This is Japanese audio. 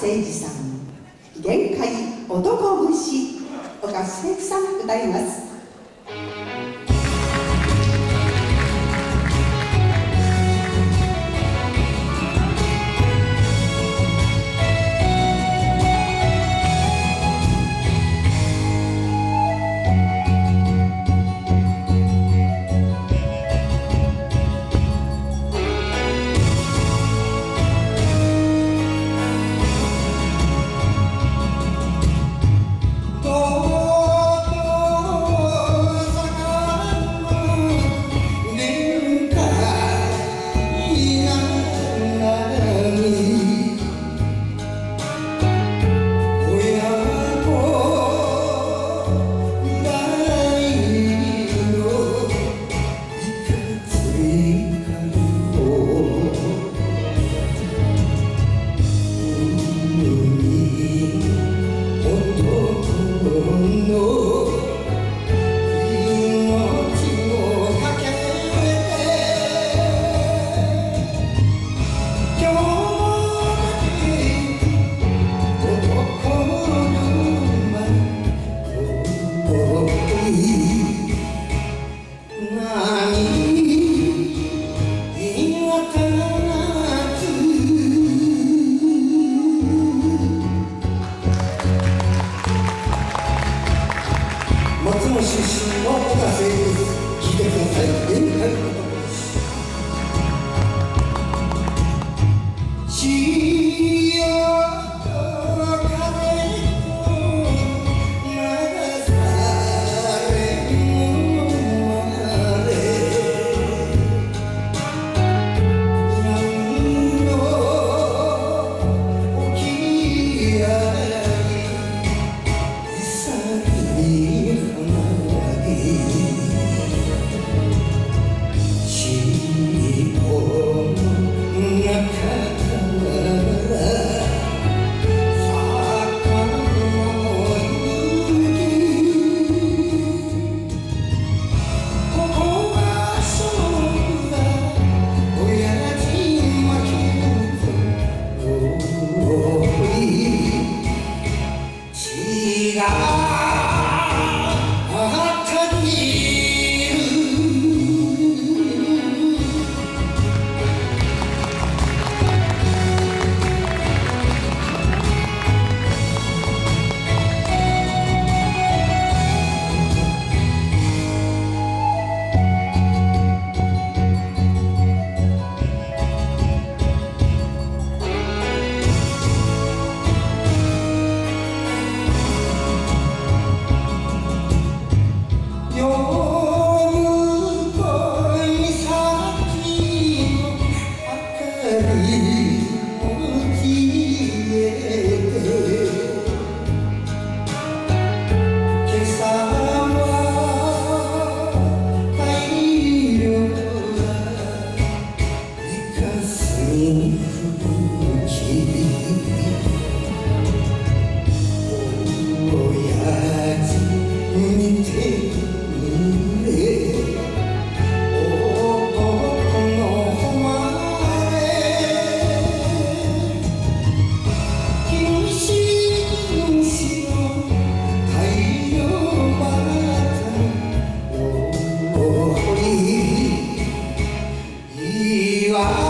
誠二さん限界男節岡千さん歌います。いいわ